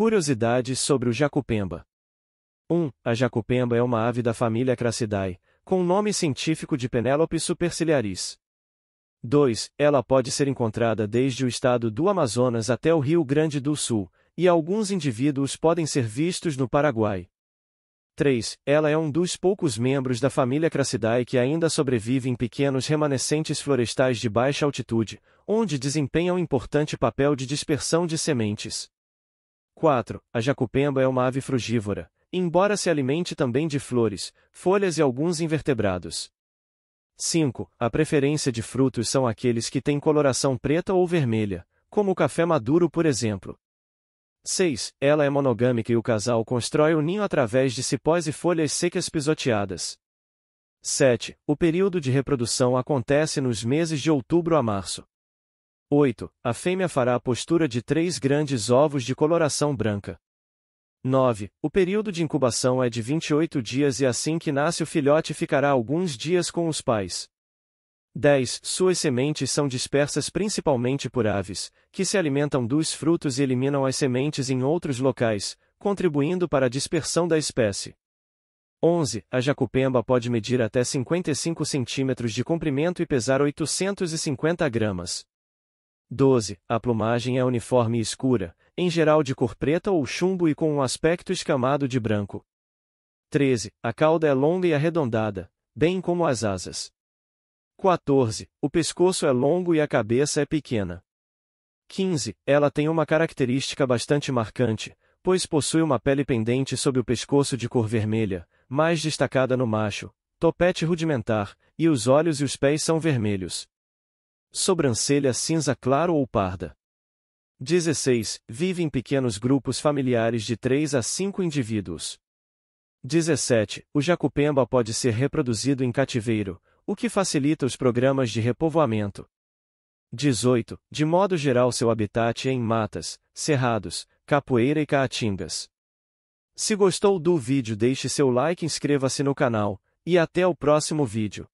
Curiosidades sobre o jacupemba. 1. A jacupemba é uma ave da família Crassidae, com o nome científico de Penelope superciliaris. 2. Ela pode ser encontrada desde o estado do Amazonas até o Rio Grande do Sul, e alguns indivíduos podem ser vistos no Paraguai. 3. Ela é um dos poucos membros da família Crassidae que ainda sobrevive em pequenos remanescentes florestais de baixa altitude, onde desempenham importante papel de dispersão de sementes. 4. A jacupemba é uma ave frugívora, embora se alimente também de flores, folhas e alguns invertebrados. 5. A preferência de frutos são aqueles que têm coloração preta ou vermelha, como o café maduro, por exemplo. 6. Ela é monogâmica e o casal constrói o ninho através de cipós e folhas secas pisoteadas. 7. O período de reprodução acontece nos meses de outubro a março. 8. A fêmea fará a postura de três grandes ovos de coloração branca. 9. O período de incubação é de 28 dias e assim que nasce o filhote ficará alguns dias com os pais. 10. Suas sementes são dispersas principalmente por aves, que se alimentam dos frutos e eliminam as sementes em outros locais, contribuindo para a dispersão da espécie. 11. A jacupemba pode medir até 55 centímetros de comprimento e pesar 850 gramas. 12. A plumagem é uniforme e escura, em geral de cor preta ou chumbo e com um aspecto escamado de branco. 13. A cauda é longa e arredondada, bem como as asas. 14. O pescoço é longo e a cabeça é pequena. 15. Ela tem uma característica bastante marcante, pois possui uma pele pendente sob o pescoço de cor vermelha, mais destacada no macho, topete rudimentar, e os olhos e os pés são vermelhos. Sobrancelha cinza claro ou parda. 16. Vive em pequenos grupos familiares de 3 a 5 indivíduos. 17. O jacupemba pode ser reproduzido em cativeiro, o que facilita os programas de repovoamento. 18. De modo geral, seu habitat é em matas, cerrados, capoeira e caatingas. Se gostou do vídeo, deixe seu like, inscreva-se no canal, e até o próximo vídeo.